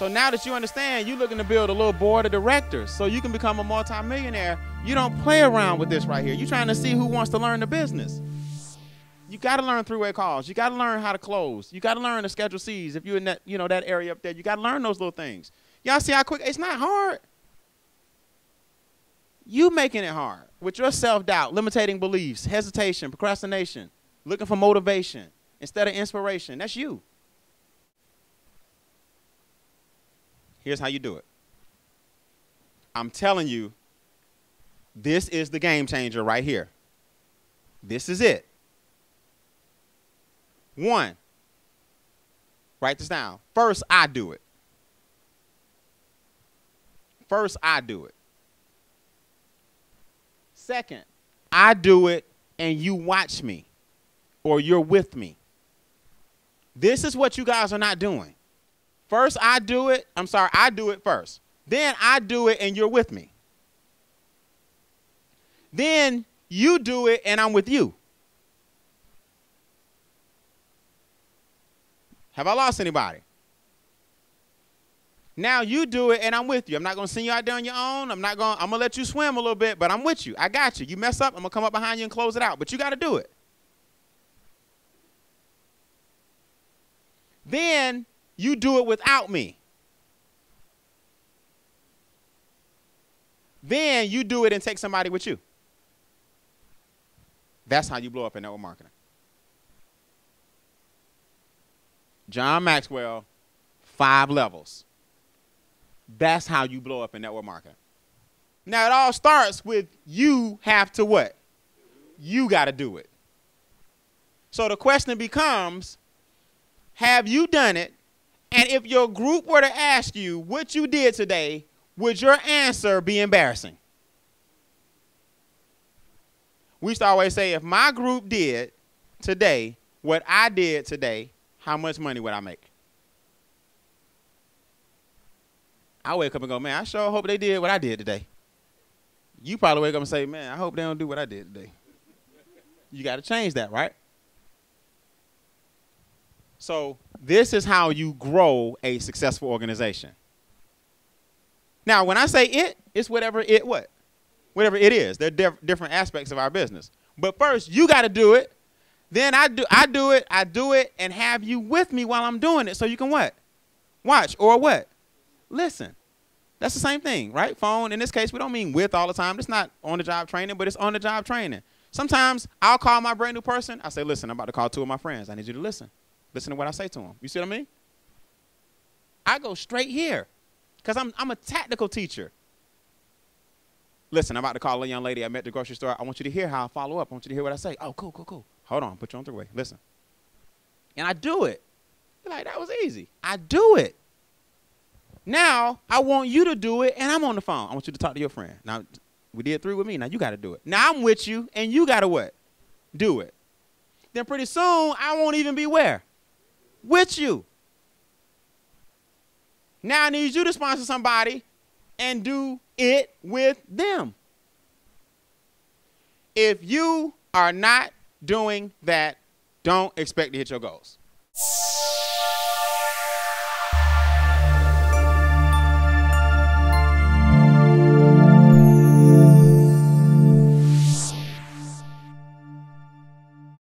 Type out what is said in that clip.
So now that you understand, you're looking to build a little board of directors so you can become a multimillionaire. You don't play around with this right here. You're trying to see who wants to learn the business. You got to learn three-way calls. You got to learn how to close. You got to learn to schedule C's. If you're in that, you know, that area up there, you got to learn those little things. Y'all see how quick? It's not hard. You making it hard with your self-doubt, limiting beliefs, hesitation, procrastination, looking for motivation instead of inspiration. That's you. Here's how you do it. I'm telling you, this is the game changer right here. This is it. One, write this down. First, I do it. First, I do it. Second, I do it and you watch me or you're with me. This is what you guys are not doing. First, I do it. I'm sorry, I do it first. Then I do it and you're with me. Then you do it and I'm with you. Have I lost anybody? Now you do it and I'm with you. I'm not going to send you out there on your own. I'm not gonna I'm going to let you swim a little bit, but I'm with you. I got you. You mess up, I'm to come up behind you and close it out, but you got to do it. Then you do it without me. Then you do it and take somebody with you. That's how you blow up in network marketing. John Maxwell, five levels. That's how you blow up in network marketing. Now it all starts with you have to what? You got to do it. So the question becomes have you done it? And if your group were to ask you what you did today, would your answer be embarrassing? We used to always say, if my group did today what I did today, how much money would I make? I wake up and go, man, I sure hope they did what I did today. You probably wake up and say, man, I hope they don't do what I did today. You got to change that, right? So this is how you grow a successful organization. Now, when I say it, it's whatever it what? Whatever it is. There are different aspects of our business. But first, you got to do it. Then I do I do it, I do it and have you with me while I'm doing it so you can what? Watch or what? Listen. That's the same thing, right? Phone, in this case, we don't mean with all the time. It's not on the job training, but it's on the job training. Sometimes I'll call my brand new person. I say, listen, I'm about to call two of my friends. I need you to listen. Listen to what I say to them. You see what I mean? I go straight here because I'm, I'm a tactical teacher. Listen, I'm about to call a young lady I met at the grocery store. I want you to hear how I follow up. I want you to hear what I say. Oh, cool, cool, cool. Hold on, put you on three way. Listen. And I do it. You're like, that was easy. I do it. Now, I want you to do it, and I'm on the phone. I want you to talk to your friend. Now, we did three with me. Now, you got to do it. Now, I'm with you, and you got to what? Do it. Then pretty soon, I won't even be where? With you. Now, I need you to sponsor somebody and do it with them. If you are not doing that, don't expect to hit your goals.